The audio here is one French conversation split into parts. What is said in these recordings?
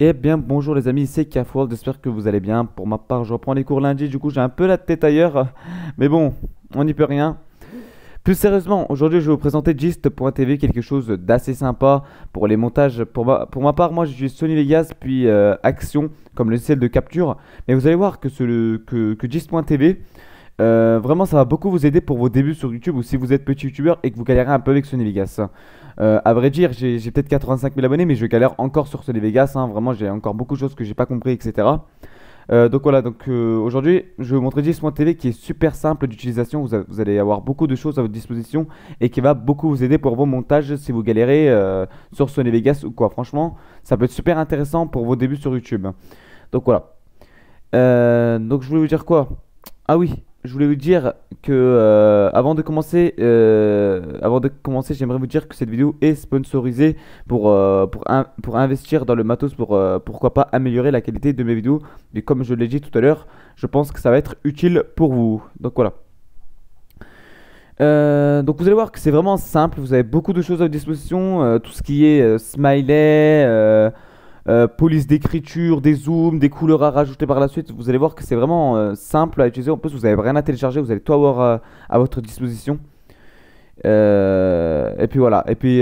Eh bien, bonjour les amis, c'est Cafworld, j'espère que vous allez bien. Pour ma part, je reprends les cours lundi, du coup j'ai un peu la tête ailleurs, mais bon, on n'y peut rien. Plus sérieusement, aujourd'hui je vais vous présenter Gist.tv, quelque chose d'assez sympa pour les montages. Pour ma, part, moi j'utilise Sony Vegas puis euh, Action comme logiciel de capture, mais vous allez voir que, que Gist.tv, euh, vraiment ça va beaucoup vous aider pour vos débuts sur YouTube ou si vous êtes petit youtubeur et que vous galérez un peu avec Sony Vegas. Euh, à vrai dire, j'ai peut-être 85 000 abonnés, mais je galère encore sur Sony Vegas. Hein. Vraiment, j'ai encore beaucoup de choses que j'ai pas compris, etc. Euh, donc voilà, donc euh, aujourd'hui, je vais vous montrer TV qui est super simple d'utilisation. Vous, allez avoir beaucoup de choses à votre disposition et qui va beaucoup vous aider pour vos montages si vous galérez sur Sony Vegas ou quoi. Franchement, ça peut être super intéressant pour vos débuts sur YouTube. Donc voilà. donc je voulais vous dire quoi? Ah oui, je voulais vous dire que euh, avant de commencer, euh, avant de commencer, j'aimerais vous dire que cette vidéo est sponsorisée pour euh, pour, pour investir dans le matos pour pourquoi pas améliorer la qualité de mes vidéos. Mais comme je l'ai dit tout à l'heure, je pense que ça va être utile pour vous. Donc voilà. donc vous allez voir que c'est vraiment simple. Vous avez beaucoup de choses à votre disposition, tout ce qui est smiley. Euh, police d'écriture, des zooms, des couleurs à rajouter par la suite. Vous allez voir que c'est vraiment euh, simple à utiliser. En plus, vous n'avez rien à télécharger, vous allez tout avoir euh, à votre disposition. et puis voilà. Et puis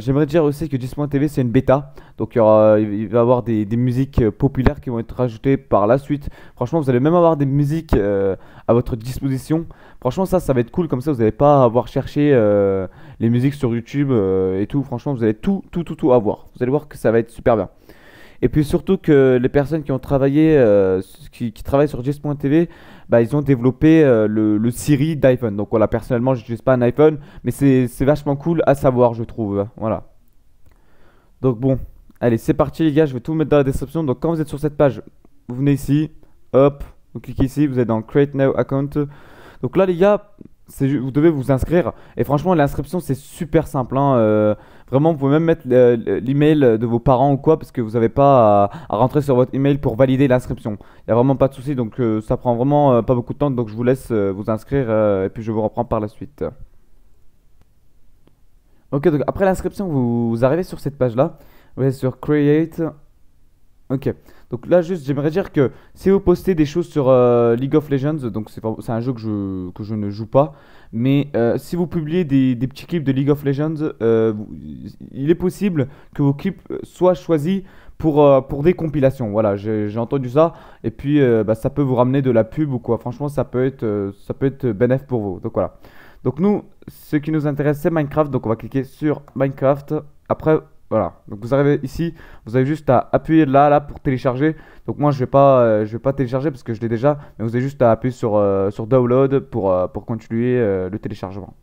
j'aimerais dire aussi que TV c'est une bêta. Donc il va y avoir des, musiques populaires qui vont être rajoutées par la suite. Franchement, vous allez même avoir des musiques à votre disposition. Franchement, ça, ça va être cool. Comme ça, vous n'allez pas avoir cherché les musiques sur YouTube et tout. Franchement, vous allez tout, tout, tout, tout avoir. Vous allez voir que ça va être super bien. Et puis surtout que les personnes qui ont travaillé, euh, qui, travaillent sur Gist.tv, bah, ils ont développé euh, le, Siri d'iPhone. Donc voilà, personnellement, je n'utilise pas un iPhone, mais c'est vachement cool à savoir, je trouve. Voilà. Donc bon, allez, c'est parti les gars, je vais tout mettre dans la description. Donc quand vous êtes sur cette page, vous venez ici, hop, vous cliquez ici, vous êtes dans Create Now Account. Donc là les gars, vous devez vous inscrire. Et franchement, l'inscription, c'est super simple. Hein. Euh, vraiment, vous pouvez même mettre l'email de vos parents ou quoi, parce que vous n'avez pas à, rentrer sur votre email pour valider l'inscription. Il n'y a vraiment pas de souci, donc euh, ça prend vraiment euh, pas beaucoup de temps. Donc je vous laisse vous inscrire et puis je vous reprends par la suite. Ok, donc après l'inscription, vous, vous, arrivez sur cette page-là. Vous êtes sur Create. Ok. Donc là, juste, j'aimerais dire que si vous postez des choses sur euh, League of Legends, donc c'est un jeu que je, que je ne joue pas, mais euh, si vous publiez des, petits clips de League of Legends, euh, il est possible que vos clips soient choisis pour, pour des compilations. Voilà, j'ai entendu ça, et puis bah, ça peut vous ramener de la pub ou quoi. Franchement, ça peut être, ça peut être bénéfique pour vous. Donc voilà. Donc nous, ce qui nous intéresse, c'est Minecraft. Donc on va cliquer sur Minecraft. Après, voilà, donc vous arrivez ici, vous avez juste à appuyer là, là pour télécharger. Donc moi je vais pas, euh, je vais pas télécharger parce que je l'ai déjà, mais vous avez juste à appuyer sur, euh, download pour, euh, continuer le téléchargement.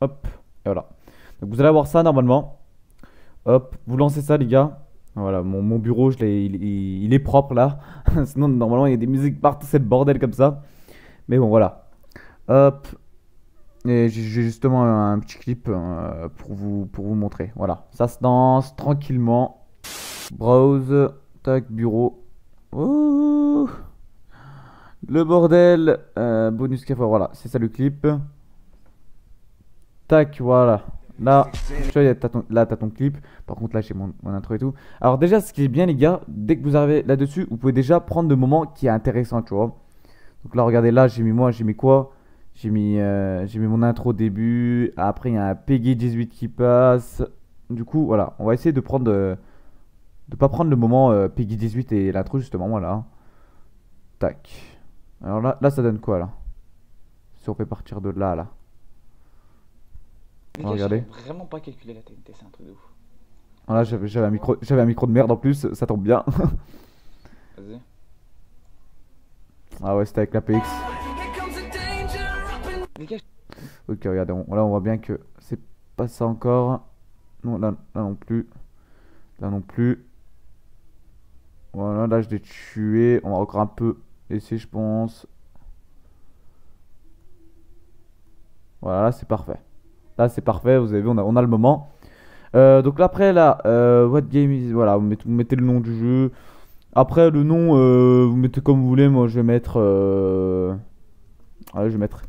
Hop, et voilà. Donc vous allez avoir ça normalement. Hop, vous lancez ça les gars. Voilà, mon, mon bureau, je il, il, est propre là. Sinon normalement il y a des musiques partout, c'est le bordel comme ça. Mais bon voilà. Hop, et j'ai justement un petit clip euh, pour, vous, pour vous montrer. Voilà, ça se danse tranquillement. Browse, tac, bureau. le bordel. Euh, bonus café, voilà, c'est ça le clip. Tac, voilà. Là, vois, ton, t'as ton clip. Par contre, là, j'ai mon, mon, intro et tout. Alors, déjà, ce qui est bien, les gars, dès que vous arrivez là-dessus, vous pouvez déjà prendre le moment qui est intéressant, tu vois. Donc là, regardez, là, j'ai mis moi, j'ai mis quoi? J'ai mis, euh, j'ai mis mon intro au début. Après, il y a un Peggy 18 qui passe. Du coup, voilà. On va essayer de prendre. De, de pas prendre le moment euh, Peggy 18 et l'intro, justement. Voilà. Tac. Alors là, là, ça donne quoi là? Si on peut partir de là, là. On va vraiment pas calculer la TNT, c'est un truc de ouf. Voilà, j'avais un, micro, un micro de merde en plus, ça tombe bien. Vas-y. Ah ouais, c'était avec la PX. Ok, regardez, là on voit bien que c'est pas ça encore. Non, là, non plus. Là non plus. Voilà, là je l'ai tué. On va encore un peu laisser, je pense. Voilà, là c'est parfait. Là c'est parfait, vous avez vu, on a, on a le moment. Euh, donc là après, là, euh, what game is... Voilà, vous mettez, le nom du jeu. Après, le nom, euh, vous mettez comme vous voulez. Moi, je vais mettre... Allez, je vais mettre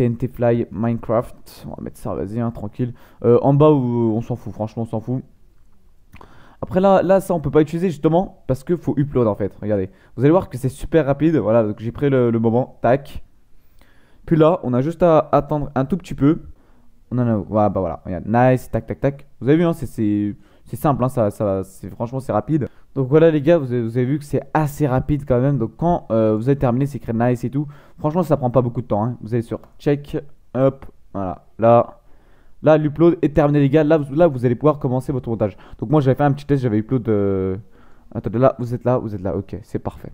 TNT Fly Minecraft. On va mettre ça, vas-y, hein, tranquille. Euh, en bas, on s'en fout, franchement, on s'en fout. Après là, là ça on peut pas utiliser justement parce que faut upload en fait. Regardez, vous allez voir que c'est super rapide. Voilà, donc j'ai pris le, moment, tac. Puis là, on a juste à attendre un tout petit peu. On en a, voilà, bah voilà, regarde, nice, tac, tac, tac. Vous avez vu, hein, c'est simple, hein, ça, ça, franchement c'est rapide. Donc voilà les gars, vous avez, vu que c'est assez rapide quand même. Donc quand euh, vous avez terminé, c'est écrit nice et tout. Franchement, ça prend pas beaucoup de temps. Hein. Vous allez sur check, hop, voilà, là. Là, l'upload est terminé, les gars. Là, vous, là, vous allez pouvoir commencer votre montage. Donc, moi, j'avais fait un petit test. J'avais upload. Euh... Attendez, là, vous êtes là, vous êtes là. Ok, c'est parfait.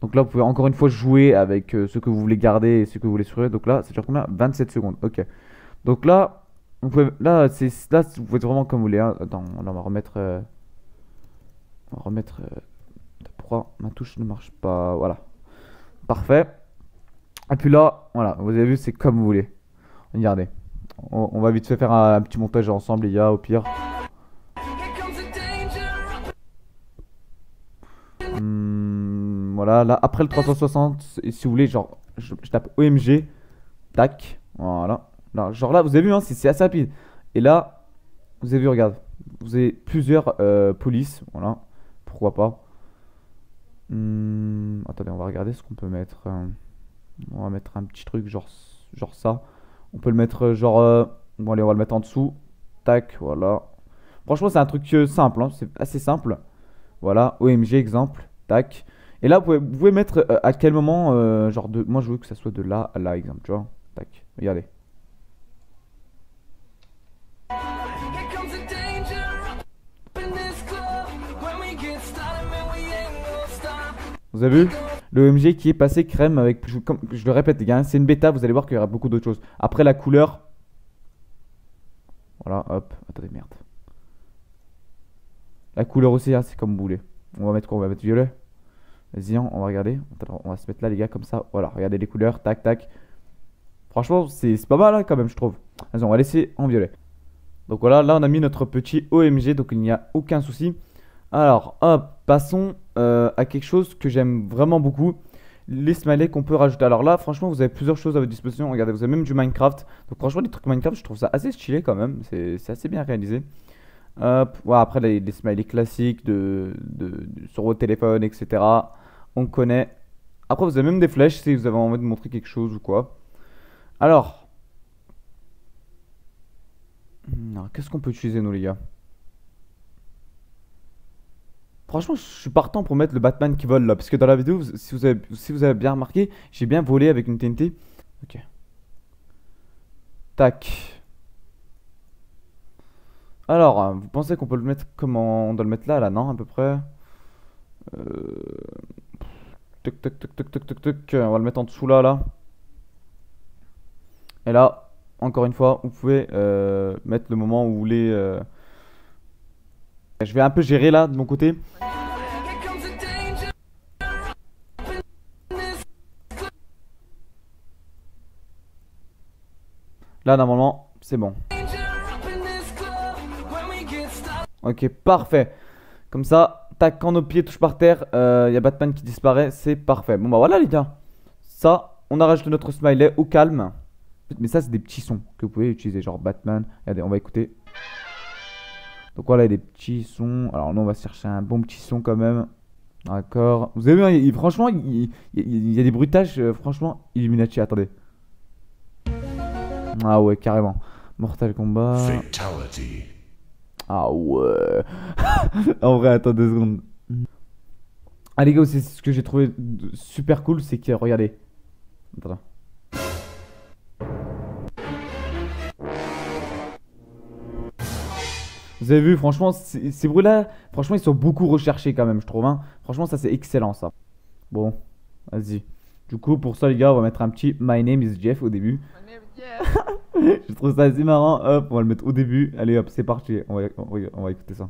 Donc là, vous pouvez encore une fois jouer avec euh, ce que vous voulez garder et ce que vous voulez supprimer. Donc là, ça dure combien? 27 secondes. Ok. Donc là, là, c'est là, vous pouvez vraiment comme vous voulez. Hein. On va remettre. Euh, on va remettre. Euh, pourquoi ma touche ne marche pas Voilà. Parfait. Et puis là, voilà, vous avez vu, c'est comme vous voulez. Regardez. On, va vite fait faire un, petit montage ensemble, les gars, au pire. Hmm, voilà, là, après le 360, si vous voulez, genre, je, tape OMG, tac, voilà. Genre là, vous avez vu, hein, c'est assez rapide. Et là, vous avez vu, regarde, vous avez plusieurs euh, polices, voilà, pourquoi pas. Hmm, attendez, on va regarder ce qu'on peut mettre. Euh, on va mettre un petit truc, genre, genre ça. On peut le mettre euh, genre... Bon allez, on va le mettre en dessous. Tac, voilà. Franchement, c'est un truc simple. Hein. C'est assez simple. Voilà, OMG exemple. Tac. Et là, vous pouvez, mettre à quel moment, genre de... Moi, je veux que ça soit de là à là, exemple, tu vois. Tac, regardez. Vous avez vu le OMG qui est passé crème avec, je, le répète les gars, c'est une bêta, vous allez voir qu'il y aura beaucoup d'autres choses. Après la couleur, voilà, hop, attendez, merde. La couleur aussi, hein, c'est comme vous voulez. On va mettre quoi? On va mettre violet? Vas-y, on va regarder. on va se mettre là les gars, comme ça. Voilà, regardez les couleurs, tac, tac. Franchement, c'est pas mal hein, quand même, je trouve. Vas-y, on va laisser en violet. Donc voilà, là on a mis notre petit OMG, donc il n'y a aucun souci. Alors, hop, passons euh, à quelque chose que j'aime vraiment beaucoup. Les smileys qu'on peut rajouter. Alors là, franchement, vous avez plusieurs choses à votre disposition. Regardez, vous avez même du Minecraft. Donc franchement, les trucs Minecraft, je trouve ça assez stylé quand même. C'est assez bien réalisé. Hop, après les, smileys classiques de, sur votre téléphone, etc. On connaît. Après, vous avez même des flèches si vous avez envie de montrer quelque chose ou quoi. Alors, hmm, qu'est-ce qu'on peut utiliser, nous, les gars? Franchement, je suis partant pour mettre le Batman qui vole là. Parce que dans la vidéo, si vous avez, si vous avez bien remarqué, j'ai bien volé avec une TNT. Ok. Tac. Alors, euh, vous pensez qu'on peut le mettre comment? On doit le mettre là, là, non À peu près? Euh... Tuc, tuc, tuc, tuc, tuc, tuc, tuc. On va le mettre en dessous là, là. Et là, encore une fois, vous pouvez euh, mettre le moment où vous voulez. Euh, je vais un peu gérer là de mon côté. Là normalement c'est bon. Ok parfait. Comme ça, tac quand nos pieds touchent par terre, il euh, y a Batman qui disparaît, c'est parfait. Bon bah voilà les gars. Ça, on a rajouté notre smiley au calme. Mais ça c'est des petits sons que vous pouvez utiliser, genre Batman. Regardez, on va écouter. Donc voilà, il y a des petits sons. Alors nous, on va chercher un bon petit son quand même. D'accord. Vous avez vu, franchement, il, y a des bruitages, euh, franchement, Illuminati. Attendez. Ah ouais, carrément. Mortal Kombat. Fatality. Ah ouais. en vrai, attends deux secondes. Ah les gars, c'est ce que j'ai trouvé super cool, c'est que, regardez. Attends. Vous avez vu, franchement, ces bruits-là, franchement, ils sont beaucoup recherchés quand même, je trouve. Hein. Franchement, ça, c'est excellent, ça. Bon, vas-y. Du coup, pour ça, les gars, on va mettre un petit My name is Jeff au début. je trouve ça assez marrant. Hop, on va le mettre au début. Allez, hop, c'est parti. On va, on va, écouter ça.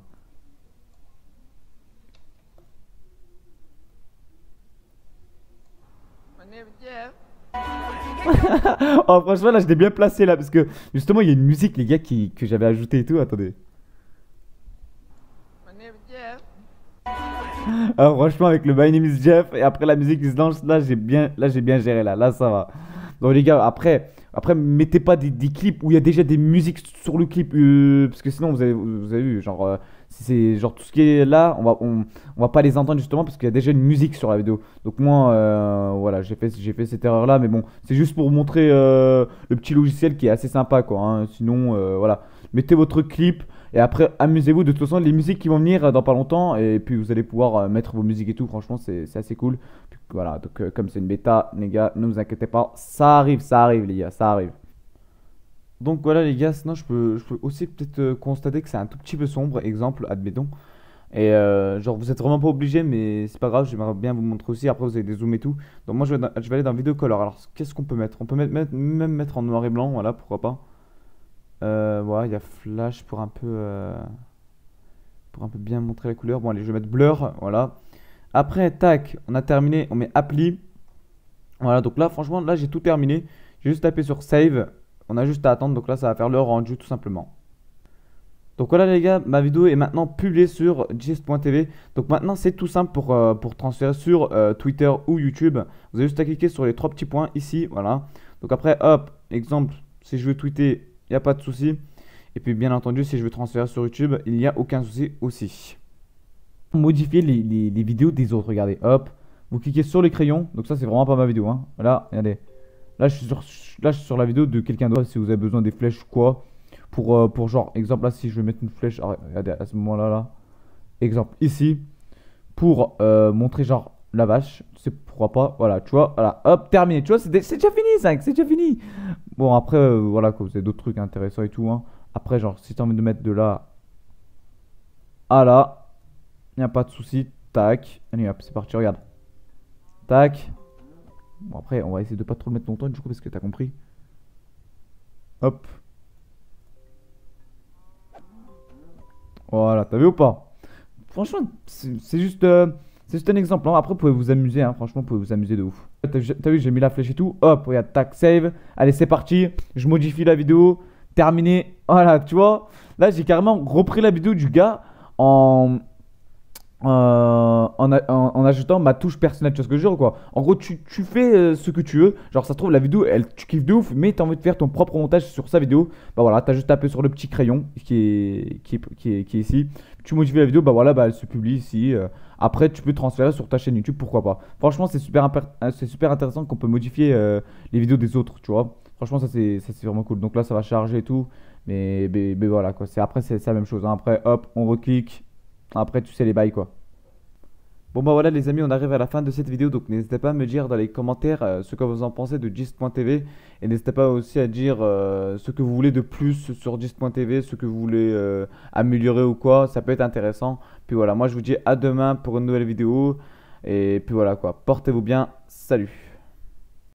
oh franchement là je l'ai bien placé là parce que justement il y a une musique les gars qui, que j'avais ajouté et tout attendez Alors franchement avec le My Name is Jeff et après la musique qui se lance, là j'ai bien, là j'ai bien géré là, là ça va. Donc les gars, après, après mettez pas des, clips où il y a déjà des musiques sur le clip, euh, parce que sinon vous avez, vous avez vu, genre euh, c'est genre tout ce qui est là, on va, on, on va pas les entendre justement parce qu'il y a déjà une musique sur la vidéo. Donc moi, euh, voilà, j'ai fait, fait cette erreur là, mais bon, c'est juste pour montrer le petit logiciel qui est assez sympa quoi. hein. Sinon, voilà, mettez votre clip et après amusez-vous. De toute façon, les musiques qui vont venir euh, dans pas longtemps et puis vous allez pouvoir euh, mettre vos musiques et tout. Franchement, c'est assez cool. Voilà, donc euh, comme c'est une bêta, les gars, ne vous inquiétez pas, ça arrive, ça arrive les gars, ça arrive. Donc voilà les gars, sinon je peux, aussi peut-être constater que c'est un tout petit peu sombre, exemple, admettons. Et euh, genre vous êtes vraiment pas obligé, mais c'est pas grave, j'aimerais bien vous montrer aussi. Après vous avez des zooms et tout. Donc moi je vais, je vais aller dans vidéo color. Alors qu'est-ce qu'on peut mettre? On peut mettre- même mettre en noir et blanc, voilà, pourquoi pas. Euh, voilà, il y a flash pour un peu, euh, pour un peu bien montrer la couleur. Bon allez, je vais mettre blur, voilà. Après, tac, on a terminé, on met appli. Voilà, donc là franchement, là j'ai tout terminé. J'ai juste tapé sur save. On a juste à attendre, donc là ça va faire le rendu tout simplement. Donc voilà les gars, ma vidéo est maintenant publiée sur gist.tv. Donc maintenant c'est tout simple pour, euh, transférer sur Twitter ou YouTube. Vous avez juste à cliquer sur les trois petits points ici, voilà. Donc après, hop, exemple, si je veux tweeter, il n'y a pas de souci. Et puis bien entendu, si je veux transférer sur YouTube, il n'y a aucun souci aussi. Modifier les, vidéos des autres, regardez, hop. Vous cliquez sur les crayons, donc ça c'est vraiment pas ma vidéo, hein. Voilà, regardez. Là je suis sur, là, sur la vidéo de quelqu'un d'autre, si vous avez besoin des flèches quoi. Pour, euh, pour genre, exemple là, si je veux mettre une flèche, ah, regardez, à ce moment-là, là. Exemple, ici, pour euh, montrer genre la vache, c'est pourquoi pas, voilà, tu vois, voilà, hop, terminé, tu vois, c'est dé- c'est déjà fini, 5, c'est déjà fini. Bon, après, euh, voilà, quoi, vous avez d'autres trucs intéressants et tout, hein. Après, genre, si t'as envie de mettre de là à là, y a pas de souci, tac, allez hop, c'est parti, regarde. Tac. Bon, après, on va essayer de pas trop le mettre longtemps, du coup, parce que t'as compris. Hop. Voilà, t'as vu ou pas? Franchement, c'est juste, euh, c'est juste un exemple. hein. Après, vous pouvez vous amuser, hein. Franchement, vous pouvez vous amuser de ouf. T'as vu, j'ai mis la flèche et tout. Hop, regarde, tac, save. Allez, c'est parti. Je modifie la vidéo. Terminé. Voilà, tu vois. Là, j'ai carrément repris la vidéo du gars en, euh, en, ajoutant ma touche personnelle, tu vois ce que je veux dire quoi? En gros, tu, tu fais euh, ce que tu veux. Genre, ça se trouve, la vidéo, elle, tu kiffes de ouf, mais t'as envie de faire ton propre montage sur sa vidéo. Bah voilà, t'as juste tapé sur le petit crayon qui est, qui est, qui est, ici. Tu modifies la vidéo, bah voilà, bah elle se publie ici. euh. Après, tu peux transférer sur ta chaîne YouTube, pourquoi pas. Franchement, c'est super, c'est super intéressant qu'on peut modifier les vidéos des autres, tu vois. Franchement, ça c'est vraiment cool. Donc là, ça va charger et tout. Mais, mais, voilà, quoi. Après, c'est c'est la même chose. hein. Après, hop, on reclique. Après, tu sais les bails, quoi. Bon bah voilà les amis, on arrive à la fin de cette vidéo, donc n'hésitez pas à me dire dans les commentaires euh, ce que vous en pensez de gist.tv et n'hésitez pas aussi à dire euh, ce que vous voulez de plus sur gist.tv, ce que vous voulez euh, améliorer ou quoi, ça peut être intéressant. Puis voilà, moi je vous dis à demain pour une nouvelle vidéo et puis voilà quoi, portez-vous bien, salut